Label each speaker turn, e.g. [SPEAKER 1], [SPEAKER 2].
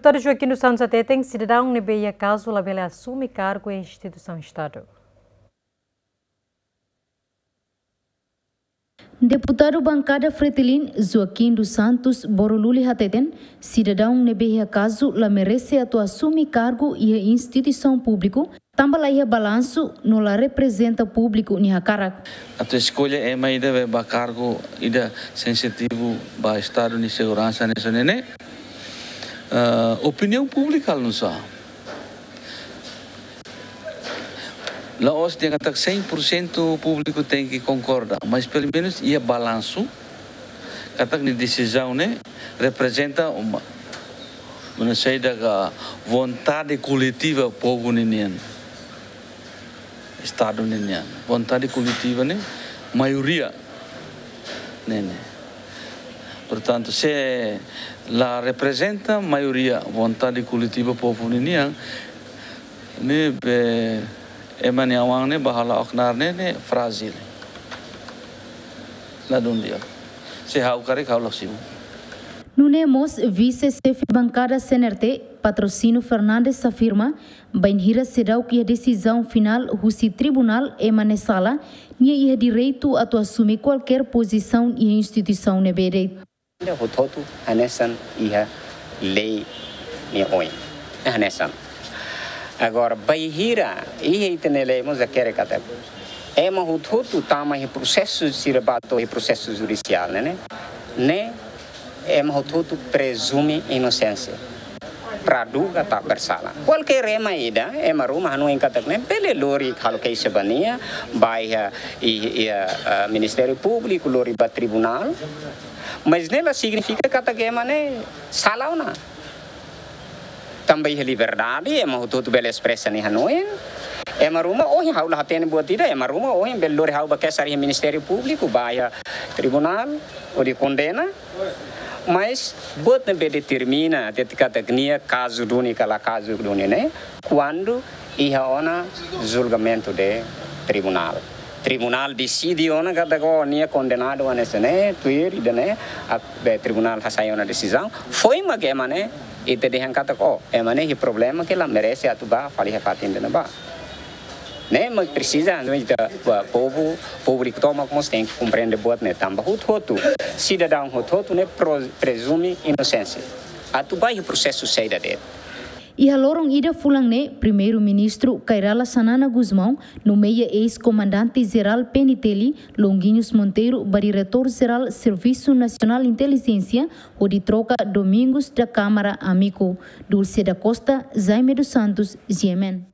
[SPEAKER 1] Deputado Joaquim dos Santos até tem cidadão nebeia caso labele assume cargo em instituição Estado.
[SPEAKER 2] Deputado bancada Fretilin Joaquim dos Santos Boroluli Hateten, cidadão nebeia caso la merece a assume cargo e instituição público, também balanço no la representa público ni hakarak.
[SPEAKER 3] A tua escolha é mais ba cargo ida sensitivo ba estado de segurança nessa nene. Uh, opinião pública não só. Hoje tem que 100% público tem que concordar, mas pelo menos ia balanço, kata ni decisão né, representa uma uma saída da vontade coletiva do povo ninian. Estado ninian. Vontade coletiva né, maioria nene. Portanto, se la representa a maioria vontade coletiva povo ninian, né, emani awang ne bahala oknar ne ne frazil la dundia se hau kare kau laksimu
[SPEAKER 2] Nunemos vice-chefe bancada CNRT, patrocínio Fernandes afirma, Bainhira será que a decisão final do tribunal emane sala, e é direito a assumir qualquer posição e instituição nebere.
[SPEAKER 4] Hototu hanesan iha lei ni oi. Hanesan. Agora, Baihira, e tenelemos a querer kata. É uma hututu tama e processo de sirabato e processo judicial, né? Né? É uma hututu presume inocência. Praduga tak bersalah. Qualquer rema ida, é uma rumah anu ingkatak né? Pele lori kalau kei sebania, baia e uh, Ministério Público, lori ba tribunal. Mas significa kata que é mané salau na também a liberdade, é uma tudo bela expressa nem Hanoi. É uma ruma, hoje hau lá tem boa tira, é uma ruma, hoje belo lore hau baquer sari Ministério Público, baia tribunal, ou de condena. Mas bot não determina de categoria caso única lá caso única, né? Quando ia ona julgamento de tribunal. Tribunal ona cada nia condenado a nesse né, tuir ida né, a tribunal hasai uma decisão. Foi uma que né? e te dejan kata ko é mane hi problema que ela merece atubar fali refatin de naba né mas precisa não é povo público toma como tem que compreender bot né tamba hut hotu cidadão hut hotu né presume inocência atubar o processo saída dele
[SPEAKER 2] e lorong ida fulangne, primeiro-ministro Cairala Sanana Guzmão, nomeia ex-comandante-geral Peniteli, Longuinhos Monteiro, diretor-geral Serviço Nacional Inteligência, o de troca Domingos da Câmara Amico, Dulce da Costa, Jaime dos Santos, Yemen.